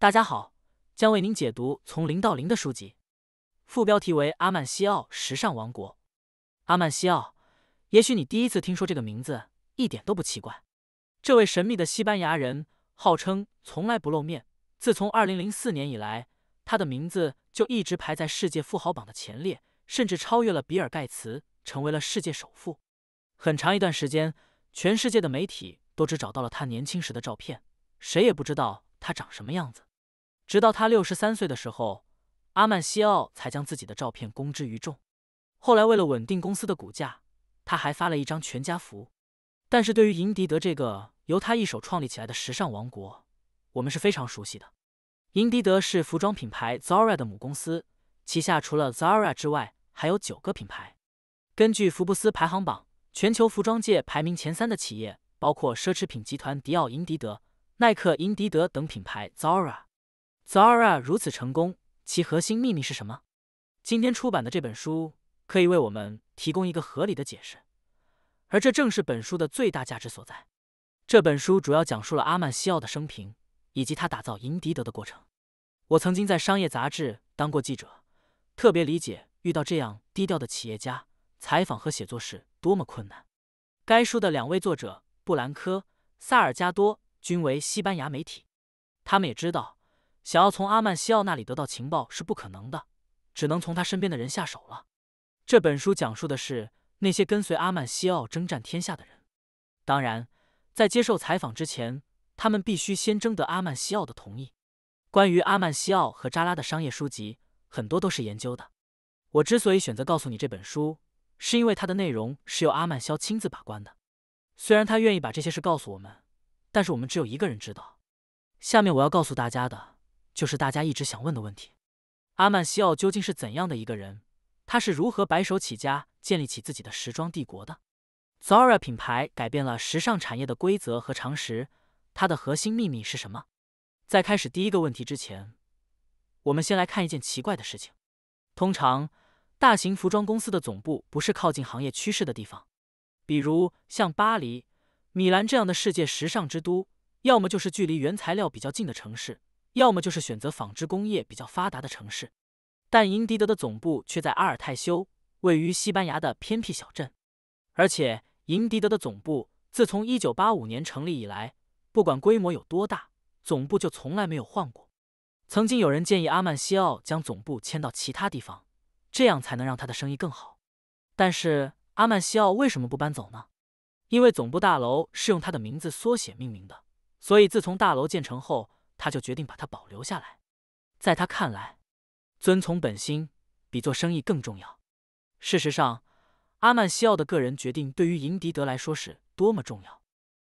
大家好，将为您解读从零到零的书籍，副标题为《阿曼西奥时尚王国》。阿曼西奥，也许你第一次听说这个名字，一点都不奇怪。这位神秘的西班牙人号称从来不露面，自从二零零四年以来，他的名字就一直排在世界富豪榜的前列，甚至超越了比尔盖茨，成为了世界首富。很长一段时间，全世界的媒体都只找到了他年轻时的照片，谁也不知道他长什么样子。直到他六十三岁的时候，阿曼西奥才将自己的照片公之于众。后来，为了稳定公司的股价，他还发了一张全家福。但是对于银迪德这个由他一手创立起来的时尚王国，我们是非常熟悉的。银迪德是服装品牌 Zara 的母公司，旗下除了 Zara 之外，还有九个品牌。根据福布斯排行榜。全球服装界排名前三的企业包括奢侈品集团迪奥、英迪德、耐克、英迪德等品牌。Zara Zara 如此成功，其核心秘密是什么？今天出版的这本书可以为我们提供一个合理的解释，而这正是本书的最大价值所在。这本书主要讲述了阿曼西奥的生平以及他打造银迪德的过程。我曾经在商业杂志当过记者，特别理解遇到这样低调的企业家。采访和写作是多么困难。该书的两位作者布兰科·萨尔加多均为西班牙媒体，他们也知道，想要从阿曼西奥那里得到情报是不可能的，只能从他身边的人下手了。这本书讲述的是那些跟随阿曼西奥征战天下的人。当然，在接受采访之前，他们必须先征得阿曼西奥的同意。关于阿曼西奥和扎拉的商业书籍，很多都是研究的。我之所以选择告诉你这本书。是因为它的内容是由阿曼肖亲自把关的，虽然他愿意把这些事告诉我们，但是我们只有一个人知道。下面我要告诉大家的，就是大家一直想问的问题：阿曼西奥究竟是怎样的一个人？他是如何白手起家建立起自己的时装帝国的？Zara 品牌改变了时尚产业的规则和常识，它的核心秘密是什么？在开始第一个问题之前，我们先来看一件奇怪的事情。通常。大型服装公司的总部不是靠近行业趋势的地方，比如像巴黎、米兰这样的世界时尚之都，要么就是距离原材料比较近的城市，要么就是选择纺织工业比较发达的城市。但英迪德的总部却在阿尔泰修，位于西班牙的偏僻小镇。而且，英迪德的总部自从1985年成立以来，不管规模有多大，总部就从来没有换过。曾经有人建议阿曼西奥将总部迁到其他地方。这样才能让他的生意更好。但是阿曼西奥为什么不搬走呢？因为总部大楼是用他的名字缩写命名的，所以自从大楼建成后，他就决定把它保留下来。在他看来，遵从本心比做生意更重要。事实上，阿曼西奥的个人决定对于银迪德来说是多么重要。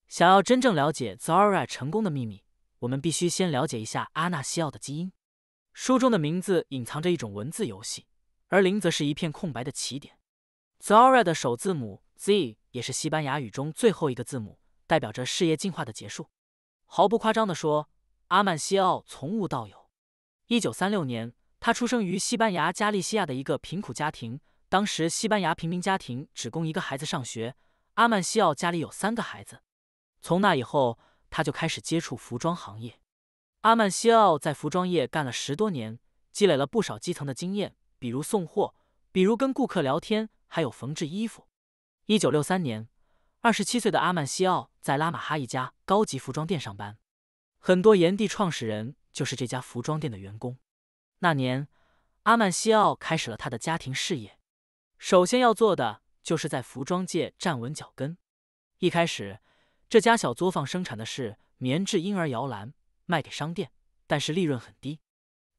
想要真正了解 Zara 成功的秘密，我们必须先了解一下阿纳西奥的基因。书中的名字隐藏着一种文字游戏。而零则是一片空白的起点。Zara 的首字母 Z 也是西班牙语中最后一个字母，代表着事业进化的结束。毫不夸张地说，阿曼西奥从无到有。一九三六年，他出生于西班牙加利西亚的一个贫苦家庭。当时，西班牙平民家庭只供一个孩子上学。阿曼西奥家里有三个孩子。从那以后，他就开始接触服装行业。阿曼西奥在服装业干了十多年，积累了不少基层的经验。比如送货，比如跟顾客聊天，还有缝制衣服。一九六三年，二十七岁的阿曼西奥在拉玛哈一家高级服装店上班，很多炎帝创始人就是这家服装店的员工。那年，阿曼西奥开始了他的家庭事业。首先要做的就是在服装界站稳脚跟。一开始，这家小作坊生产的是棉质婴儿摇篮，卖给商店，但是利润很低。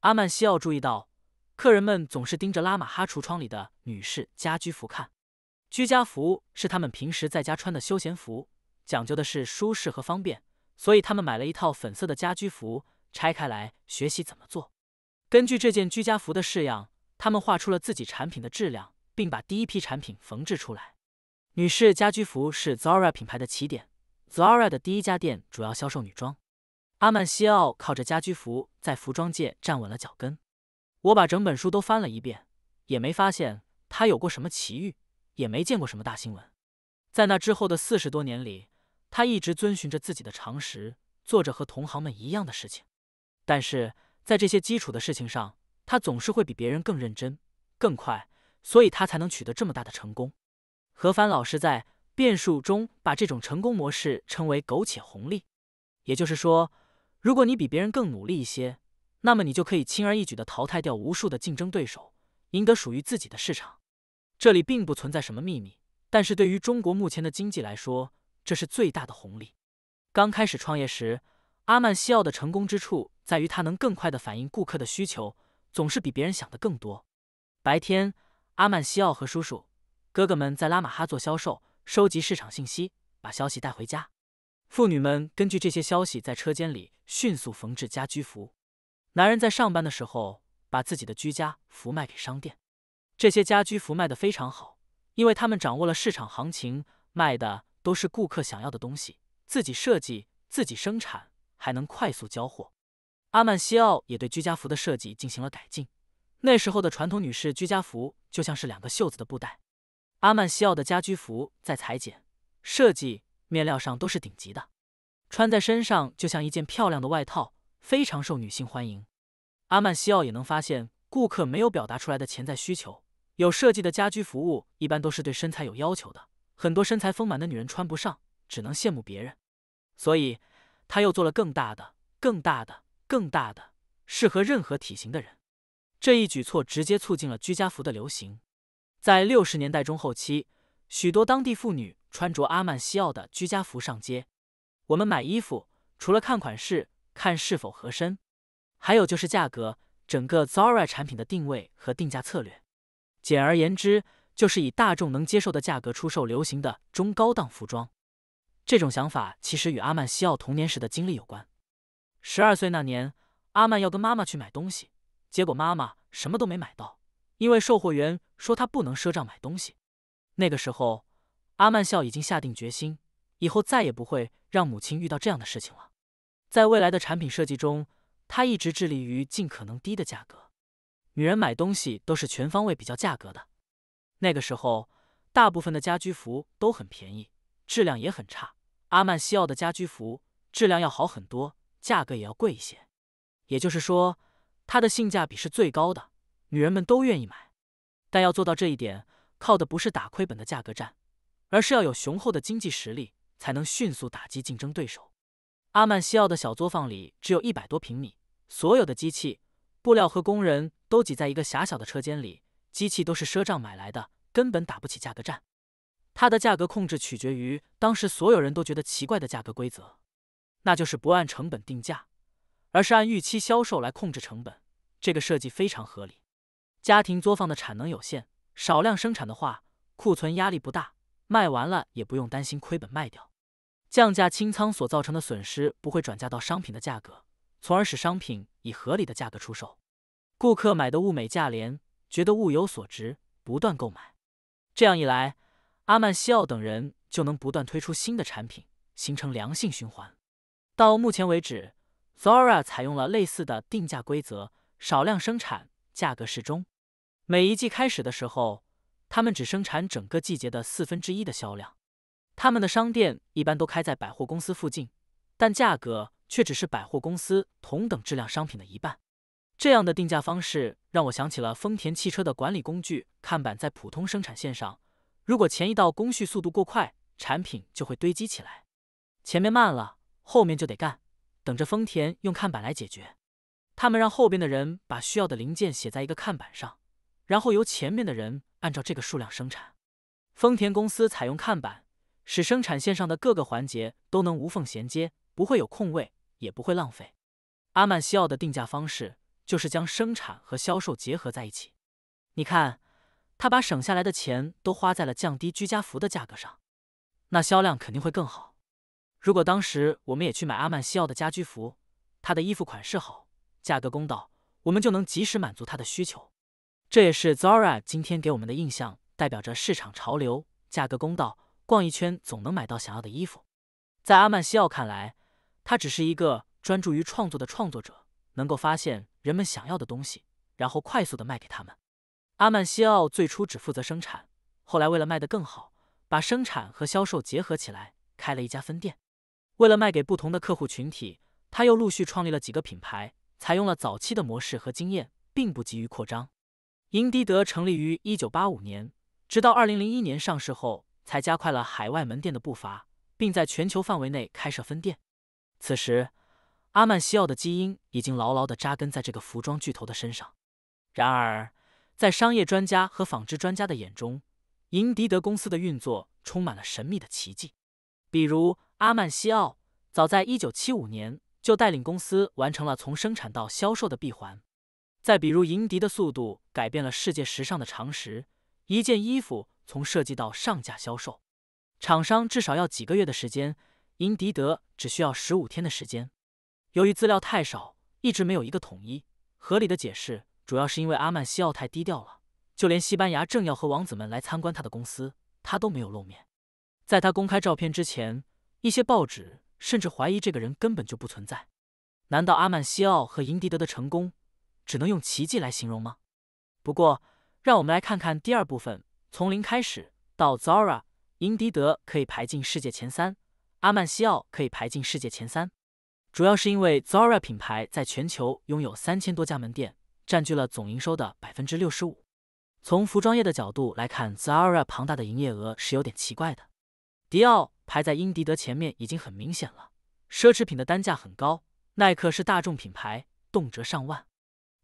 阿曼西奥注意到。客人们总是盯着拉玛哈橱窗里的女士家居服看，居家服是他们平时在家穿的休闲服，讲究的是舒适和方便，所以他们买了一套粉色的家居服，拆开来学习怎么做。根据这件居家服的式样，他们画出了自己产品的质量，并把第一批产品缝制出来。女士家居服是 Zara 品牌的起点，Zara 的第一家店主要销售女装。阿曼西奥靠着家居服在服装界站稳了脚跟。我把整本书都翻了一遍，也没发现他有过什么奇遇，也没见过什么大新闻。在那之后的四十多年里，他一直遵循着自己的常识，做着和同行们一样的事情。但是在这些基础的事情上，他总是会比别人更认真、更快，所以他才能取得这么大的成功。何凡老师在变数中把这种成功模式称为“苟且红利”，也就是说，如果你比别人更努力一些，那么你就可以轻而易举的淘汰掉无数的竞争对手，赢得属于自己的市场。这里并不存在什么秘密，但是对于中国目前的经济来说，这是最大的红利。刚开始创业时，阿曼西奥的成功之处在于他能更快地反映顾客的需求，总是比别人想的更多。白天，阿曼西奥和叔叔、哥哥们在拉玛哈做销售。收集市场信息，把消息带回家。妇女们根据这些消息，在车间里迅速缝制家居服。男人在上班的时候，把自己的居家服卖给商店。这些家居服卖得非常好，因为他们掌握了市场行情，卖的都是顾客想要的东西，自己设计、自己生产，还能快速交货。阿曼西奥也对居家服的设计进行了改进。那时候的传统女士居家服就像是两个袖子的布袋。阿曼西奥的家居服在裁剪、设计、面料上都是顶级的，穿在身上就像一件漂亮的外套，非常受女性欢迎。阿曼西奥也能发现顾客没有表达出来的潜在需求。有设计的家居服务一般都是对身材有要求的，很多身材丰满的女人穿不上，只能羡慕别人。所以他又做了更大的、更大的、更大的，适合任何体型的人。这一举措直接促进了居家服的流行。在六十年代中后期，许多当地妇女穿着阿曼西奥的居家服上街。我们买衣服，除了看款式、看是否合身，还有就是价格。整个 Zara 产品的定位和定价策略，简而言之，就是以大众能接受的价格出售流行的中高档服装。这种想法其实与阿曼西奥童年时的经历有关。十二岁那年，阿曼要跟妈妈去买东西，结果妈妈什么都没买到。因为售货员说他不能赊账买东西，那个时候阿曼笑已经下定决心，以后再也不会让母亲遇到这样的事情了。在未来的产品设计中，他一直致力于尽可能低的价格。女人买东西都是全方位比较价格的，那个时候大部分的家居服都很便宜，质量也很差。阿曼西奥的家居服质量要好很多，价格也要贵一些，也就是说，它的性价比是最高的。女人们都愿意买，但要做到这一点，靠的不是打亏本的价格战，而是要有雄厚的经济实力，才能迅速打击竞争对手。阿曼西奥的小作坊里只有一百多平米，所有的机器、布料和工人都挤在一个狭小的车间里，机器都是赊账买来的，根本打不起价格战。它的价格控制取决于当时所有人都觉得奇怪的价格规则，那就是不按成本定价，而是按预期销售来控制成本。这个设计非常合理。家庭作坊的产能有限，少量生产的话，库存压力不大，卖完了也不用担心亏本卖掉。降价清仓所造成的损失不会转嫁到商品的价格，从而使商品以合理的价格出售。顾客买的物美价廉，觉得物有所值，不断购买。这样一来，阿曼西奥等人就能不断推出新的产品，形成良性循环。到目前为止，Zara 采用了类似的定价规则，少量生产，价格适中。每一季开始的时候，他们只生产整个季节的四分之一的销量。他们的商店一般都开在百货公司附近，但价格却只是百货公司同等质量商品的一半。这样的定价方式让我想起了丰田汽车的管理工具看板。在普通生产线上，如果前一道工序速度过快，产品就会堆积起来；前面慢了，后面就得干，等着丰田用看板来解决。他们让后边的人把需要的零件写在一个看板上。然后由前面的人按照这个数量生产。丰田公司采用看板，使生产线上的各个环节都能无缝衔接，不会有空位，也不会浪费。阿曼西奥的定价方式就是将生产和销售结合在一起。你看，他把省下来的钱都花在了降低居家服的价格上，那销量肯定会更好。如果当时我们也去买阿曼西奥的家居服，他的衣服款式好，价格公道，我们就能及时满足他的需求。这也是 Zara 今天给我们的印象，代表着市场潮流，价格公道，逛一圈总能买到想要的衣服。在阿曼西奥看来，他只是一个专注于创作的创作者，能够发现人们想要的东西，然后快速的卖给他们。阿曼西奥最初只负责生产，后来为了卖得更好，把生产和销售结合起来，开了一家分店。为了卖给不同的客户群体，他又陆续创立了几个品牌，采用了早期的模式和经验，并不急于扩张。英迪德成立于一九八五年，直到二零零一年上市后，才加快了海外门店的步伐，并在全球范围内开设分店。此时，阿曼西奥的基因已经牢牢地扎根在这个服装巨头的身上。然而，在商业专家和纺织专家的眼中，银迪德公司的运作充满了神秘的奇迹。比如，阿曼西奥早在一九七五年就带领公司完成了从生产到销售的闭环。再比如，银迪的速度改变了世界时尚的常识：一件衣服从设计到上架销售，厂商至少要几个月的时间，银迪德只需要十五天的时间。由于资料太少，一直没有一个统一合理的解释。主要是因为阿曼西奥太低调了，就连西班牙政要和王子们来参观他的公司，他都没有露面。在他公开照片之前，一些报纸甚至怀疑这个人根本就不存在。难道阿曼西奥和银迪德的成功只能用奇迹来形容吗？不过，让我们来看看第二部分：从零开始到 Zara，银迪德可以排进世界前三，阿曼西奥可以排进世界前三，主要是因为 Zara 品牌在全球拥有三千多家门店。占据了总营收的百分之六十五。从服装业的角度来看，Zara 庞大的营业额是有点奇怪的。迪奥排在英迪德前面已经很明显了。奢侈品的单价很高，耐克是大众品牌，动辄上万。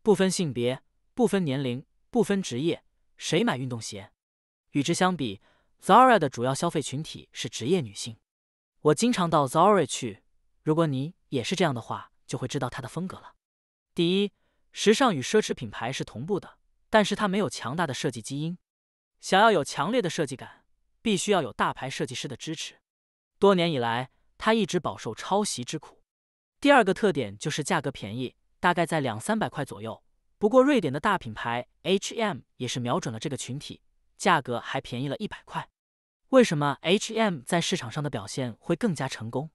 不分性别，不分年龄，不分职业，谁买运动鞋？与之相比，Zara 的主要消费群体是职业女性。我经常到 Zara 去，如果你也是这样的话，就会知道它的风格了。第一。时尚与奢侈品牌是同步的，但是它没有强大的设计基因。想要有强烈的设计感，必须要有大牌设计师的支持。多年以来，它一直饱受抄袭之苦。第二个特点就是价格便宜，大概在两三百块左右。不过，瑞典的大品牌 H&M 也是瞄准了这个群体，价格还便宜了一百块。为什么 H&M 在市场上的表现会更加成功？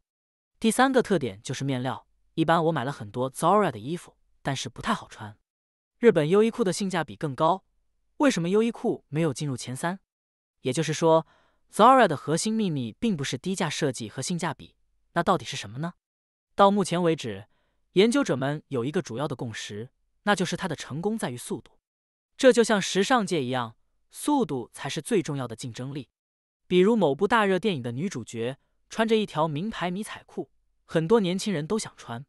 第三个特点就是面料。一般我买了很多 Zara 的衣服。但是不太好穿。日本优衣库的性价比更高，为什么优衣库没有进入前三？也就是说，Zara 的核心秘密并不是低价设计和性价比，那到底是什么呢？到目前为止，研究者们有一个主要的共识，那就是它的成功在于速度。这就像时尚界一样，速度才是最重要的竞争力。比如某部大热电影的女主角穿着一条名牌迷彩裤，很多年轻人都想穿。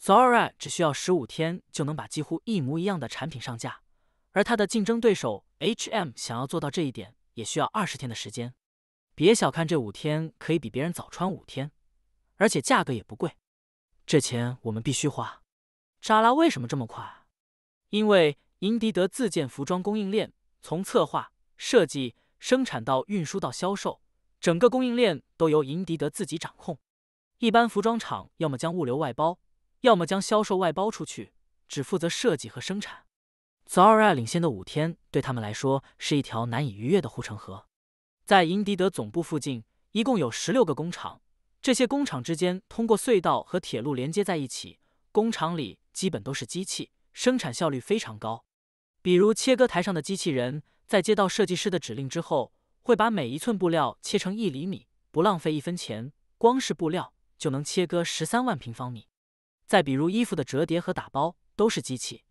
Zara 只需要十五天就能把几乎一模一样的产品上架，而它的竞争对手 H&M 想要做到这一点，也需要二十天的时间。别小看这五天，可以比别人早穿五天，而且价格也不贵。这钱我们必须花。扎拉为什么这么快？因为英迪德自建服装供应链，从策划、设计、生产到运输到销售，整个供应链都由银迪德自己掌控。一般服装厂要么将物流外包。要么将销售外包出去，只负责设计和生产。Zara 领先的五天对他们来说是一条难以逾越的护城河。在银迪德总部附近，一共有十六个工厂，这些工厂之间通过隧道和铁路连接在一起。工厂里基本都是机器，生产效率非常高。比如切割台上的机器人，在接到设计师的指令之后，会把每一寸布料切成一厘米，不浪费一分钱，光是布料就能切割十三万平方米。再比如衣服的折叠和打包都是机器，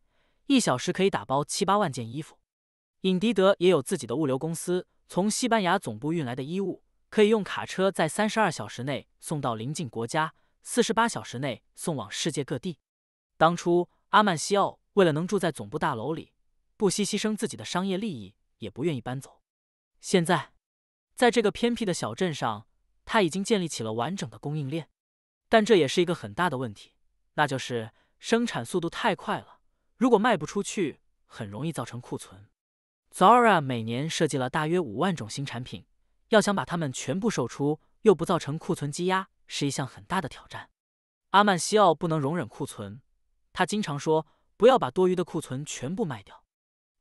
一小时可以打包七八万件衣服。尹迪德也有自己的物流公司，从西班牙总部运来的衣物可以用卡车在三十二小时内送到邻近国家，四十八小时内送往世界各地。当初阿曼西奥为了能住在总部大楼里，不惜牺牲自己的商业利益，也不愿意搬走。现在，在这个偏僻的小镇上，他已经建立起了完整的供应链，但这也是一个很大的问题。那就是生产速度太快了，如果卖不出去，很容易造成库存。Zara 每年设计了大约五万种新产品，要想把它们全部售出，又不造成库存积压，是一项很大的挑战。阿曼西奥不能容忍库存，他经常说不要把多余的库存全部卖掉。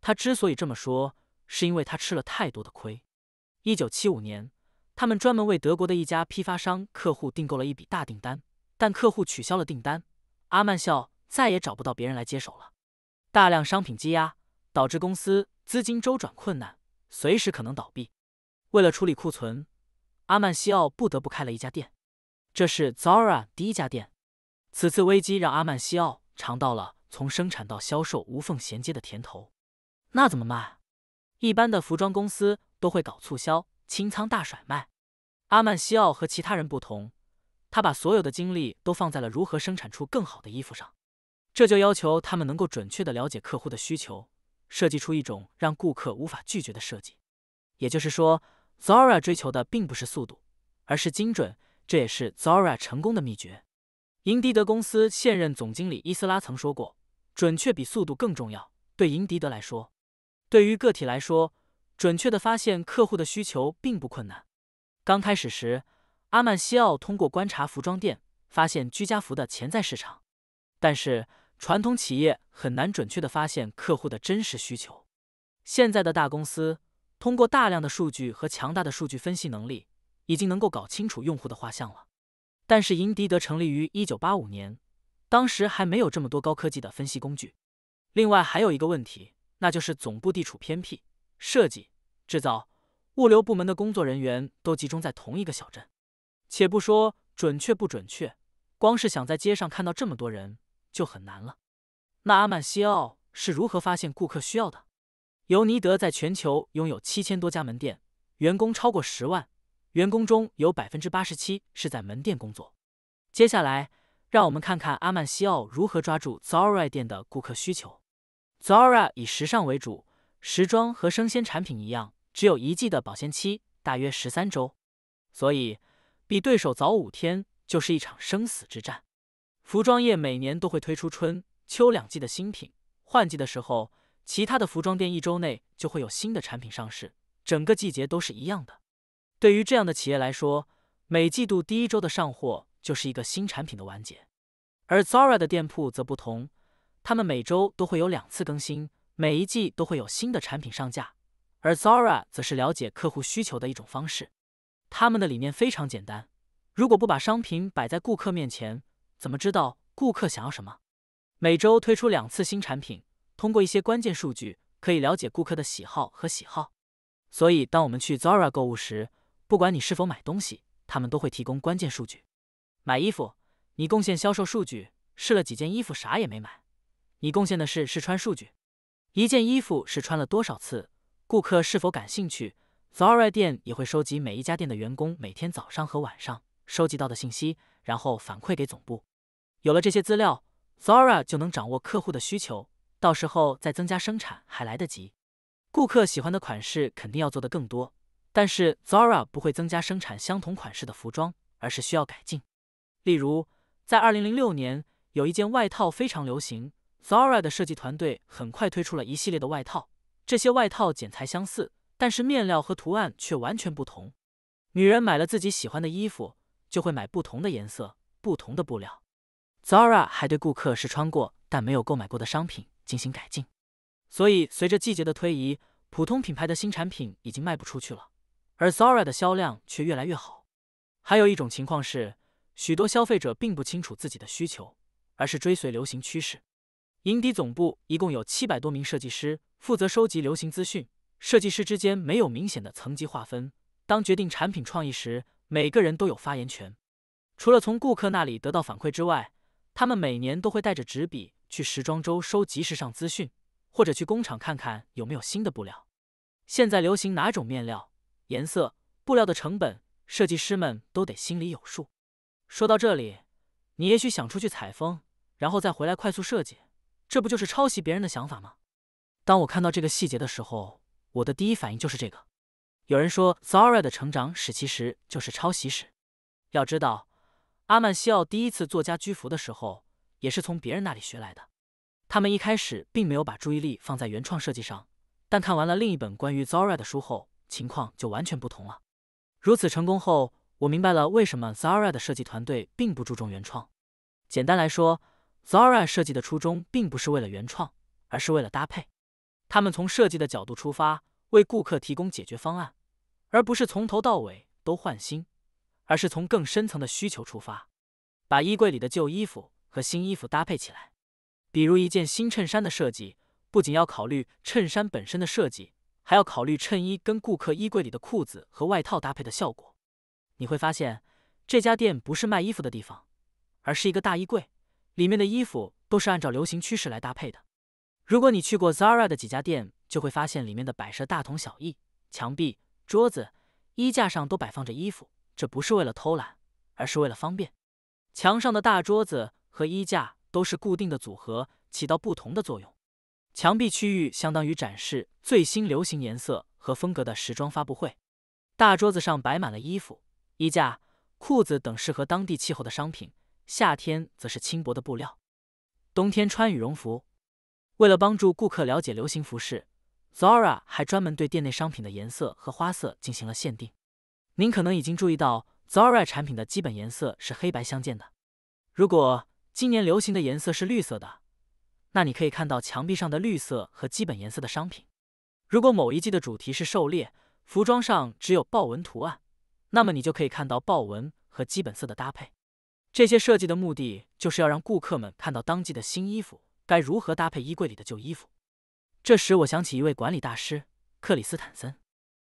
他之所以这么说，是因为他吃了太多的亏。一九七五年，他们专门为德国的一家批发商客户订购了一笔大订单，但客户取消了订单。阿曼笑再也找不到别人来接手了，大量商品积压导致公司资金周转困难，随时可能倒闭。为了处理库存，阿曼西奥不得不开了一家店，这是 Zara 第一家店。此次危机让阿曼西奥尝到了从生产到销售无缝衔接的甜头。那怎么卖？一般的服装公司都会搞促销、清仓大甩卖。阿曼西奥和其他人不同，他把所有的精力都放在了如何生产出更好的衣服上。这就要求他们能够准确的了解客户的需求，设计出一种让顾客无法拒绝的设计。也就是说，Zara 追求的并不是速度，而是精准。这也是 Zara 成功的秘诀。英迪德公司现任总经理伊斯拉曾说过：“准确比速度更重要。”对英迪德来说，对于个体来说，准确的发现客户的需求并不困难。刚开始时，阿曼西奥通过观察服装店，发现居家服的潜在市场，但是。传统企业很难准确的发现客户的真实需求。现在的大公司通过大量的数据和强大的数据分析能力，已经能够搞清楚用户的画像了。但是，英迪德成立于一九八五年，当时还没有这么多高科技的分析工具。另外，还有一个问题，那就是总部地处偏僻，设计、制造、物流部门的工作人员都集中在同一个小镇。且不说准确不准确，光是想在街上看到这么多人。就很难了。那阿曼西奥是如何发现顾客需要的？尤尼德在全球拥有七千多家门店，员工超过十万，员工中有百分之八十七是在门店工作。接下来，让我们看看阿曼西奥如何抓住 Zara 店的顾客需求。Zara 以时尚为主，时装和生鲜产品一样，只有一季的保鲜期，大约十三周，所以比对手早五天就是一场生死之战。服装业每年都会推出春秋两季的新品，换季的时候，其他的服装店一周内就会有新的产品上市，整个季节都是一样的。对于这样的企业来说，每季度第一周的上货就是一个新产品的完结。而 Zara 的店铺则不同，他们每周都会有两次更新，每一季都会有新的产品上架。而 Zara 则是了解客户需求的一种方式。他们的理念非常简单：如果不把商品摆在顾客面前，怎么知道顾客想要什么？每周推出两次新产品，通过一些关键数据可以了解顾客的喜好和喜好。所以，当我们去 Zara 购物时，不管你是否买东西，他们都会提供关键数据。买衣服，你贡献销售数据；试了几件衣服，啥也没买，你贡献的是试穿数据。一件衣服是穿了多少次，顾客是否感兴趣？Zara 店也会收集每一家店的员工每天早上和晚上收集到的信息。然后反馈给总部，有了这些资料，Zara 就能掌握客户的需求，到时候再增加生产还来得及。顾客喜欢的款式肯定要做的更多，但是 Zara 不会增加生产相同款式的服装，而是需要改进。例如，在2006年，有一件外套非常流行，Zara 的设计团队很快推出了一系列的外套。这些外套剪裁相似，但是面料和图案却完全不同。女人买了自己喜欢的衣服。就会买不同的颜色、不同的布料。Zara 还对顾客试穿过但没有购买过的商品进行改进，所以随着季节的推移，普通品牌的新产品已经卖不出去了，而 Zara 的销量却越来越好。还有一种情况是，许多消费者并不清楚自己的需求，而是追随流行趋势。银迪总部一共有七百多名设计师，负责收集流行资讯。设计师之间没有明显的层级划分，当决定产品创意时。每个人都有发言权。除了从顾客那里得到反馈之外，他们每年都会带着纸笔去时装周收集时尚资讯，或者去工厂看看有没有新的布料。现在流行哪种面料、颜色、布料的成本，设计师们都得心里有数。说到这里，你也许想出去采风，然后再回来快速设计，这不就是抄袭别人的想法吗？当我看到这个细节的时候，我的第一反应就是这个。有人说，Zara 的成长史其实就是抄袭史。要知道，阿曼西奥第一次做家居服的时候，也是从别人那里学来的。他们一开始并没有把注意力放在原创设计上，但看完了另一本关于 Zara 的书后，情况就完全不同了。如此成功后，我明白了为什么 Zara 的设计团队并不注重原创。简单来说，Zara 设计的初衷并不是为了原创，而是为了搭配。他们从设计的角度出发。为顾客提供解决方案，而不是从头到尾都换新，而是从更深层的需求出发，把衣柜里的旧衣服和新衣服搭配起来。比如一件新衬衫的设计，不仅要考虑衬衫本身的设计，还要考虑衬衣跟顾客衣柜里的裤子和外套搭配的效果。你会发现，这家店不是卖衣服的地方，而是一个大衣柜，里面的衣服都是按照流行趋势来搭配的。如果你去过 Zara 的几家店，就会发现里面的摆设大同小异，墙壁、桌子、衣架上都摆放着衣服。这不是为了偷懒，而是为了方便。墙上的大桌子和衣架都是固定的组合，起到不同的作用。墙壁区域相当于展示最新流行颜色和风格的时装发布会。大桌子上摆满了衣服、衣架、裤子等适合当地气候的商品。夏天则是轻薄的布料，冬天穿羽绒服。为了帮助顾客了解流行服饰，Zara 还专门对店内商品的颜色和花色进行了限定。您可能已经注意到，Zara 产品的基本颜色是黑白相间的。如果今年流行的颜色是绿色的，那你可以看到墙壁上的绿色和基本颜色的商品。如果某一季的主题是狩猎，服装上只有豹纹图案，那么你就可以看到豹纹和基本色的搭配。这些设计的目的就是要让顾客们看到当季的新衣服该如何搭配衣柜里的旧衣服。这时，我想起一位管理大师克里斯坦森，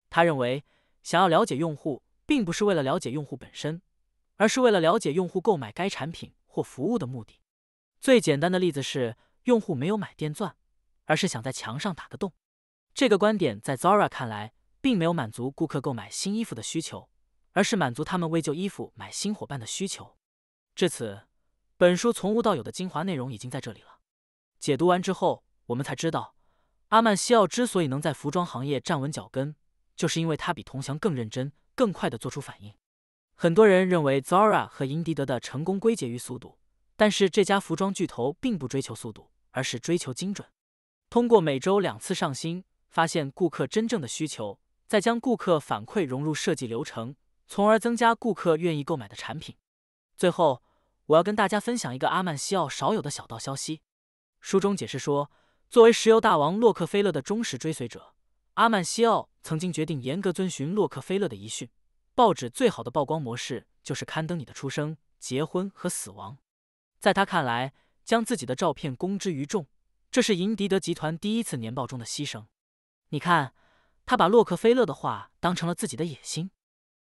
他认为，想要了解用户，并不是为了了解用户本身，而是为了了解用户购买该产品或服务的目的。最简单的例子是，用户没有买电钻，而是想在墙上打个洞。这个观点在 Zara 看来，并没有满足顾客购买新衣服的需求，而是满足他们为旧衣服买新伙伴的需求。至此，本书从无到有的精华内容已经在这里了。解读完之后，我们才知道，阿曼西奥之所以能在服装行业站稳脚跟，就是因为他比同祥更认真、更快的做出反应。很多人认为 Zara 和英迪德的成功归结于速度，但是这家服装巨头并不追求速度，而是追求精准。通过每周两次上新，发现顾客真正的需求，再将顾客反馈融入设计流程，从而增加顾客愿意购买的产品。最后，我要跟大家分享一个阿曼西奥少有的小道消息。书中解释说，作为石油大王洛克菲勒的忠实追随者，阿曼西奥曾经决定严格遵循洛克菲勒的遗训：报纸最好的曝光模式就是刊登你的出生、结婚和死亡。在他看来，将自己的照片公之于众，这是银迪德集团第一次年报中的牺牲。你看，他把洛克菲勒的话当成了自己的野心。